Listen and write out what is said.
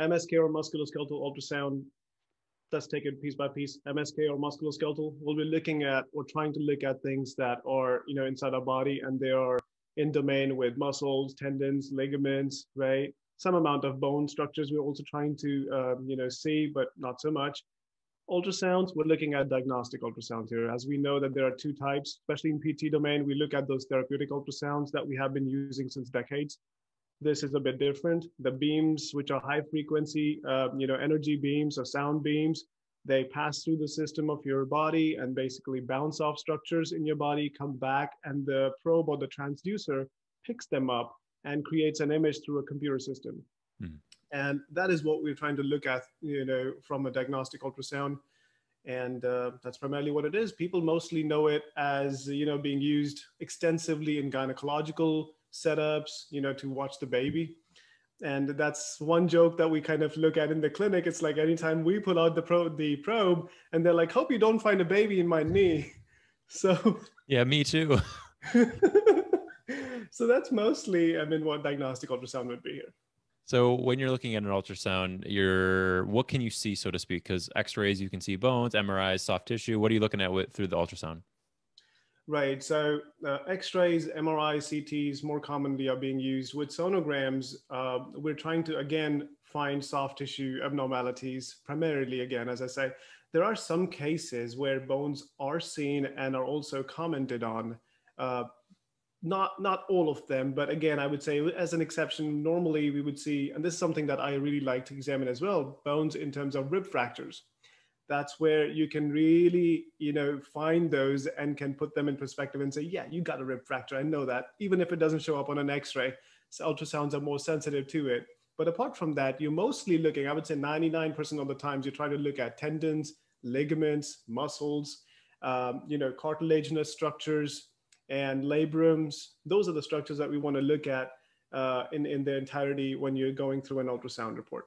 MSK or musculoskeletal ultrasound, let's take it piece by piece. MSK or musculoskeletal, we'll be looking at or trying to look at things that are, you know, inside our body and they are in domain with muscles, tendons, ligaments, right? Some amount of bone structures we're also trying to, um, you know, see, but not so much. Ultrasounds, we're looking at diagnostic ultrasounds here. As we know that there are two types, especially in PT domain, we look at those therapeutic ultrasounds that we have been using since decades. This is a bit different. The beams, which are high frequency, uh, you know, energy beams or sound beams, they pass through the system of your body and basically bounce off structures in your body, come back, and the probe or the transducer picks them up and creates an image through a computer system. Mm. And that is what we're trying to look at, you know, from a diagnostic ultrasound. And uh, that's primarily what it is. People mostly know it as, you know, being used extensively in gynecological setups, you know, to watch the baby. And that's one joke that we kind of look at in the clinic. It's like anytime we pull out the probe, the probe, and they're like, "Hope you don't find a baby in my knee." So yeah, me too. so that's mostly, I mean, what diagnostic ultrasound would be here. So when you're looking at an ultrasound, you're what can you see, so to speak? Because X-rays, you can see bones, MRIs, soft tissue. What are you looking at with, through the ultrasound? Right. So uh, X-rays, MRIs, CTs more commonly are being used. With sonograms, uh, we're trying to again find soft tissue abnormalities. Primarily, again, as I say, there are some cases where bones are seen and are also commented on. Uh, not not all of them, but again, I would say as an exception, normally we would see, and this is something that I really like to examine as well, bones in terms of rib fractures that's where you can really you know find those and can put them in perspective and say yeah you got a rib fracture. I know that. Even if it doesn't show up on an x-ray so ultrasounds are more sensitive to it. But apart from that you're mostly looking i would say 99% of the times you try to look at tendons ligaments muscles um, you know cartilaginous structures and labrums. Those are the structures that we want to look at uh, in, in their entirety when you're going through an ultrasound report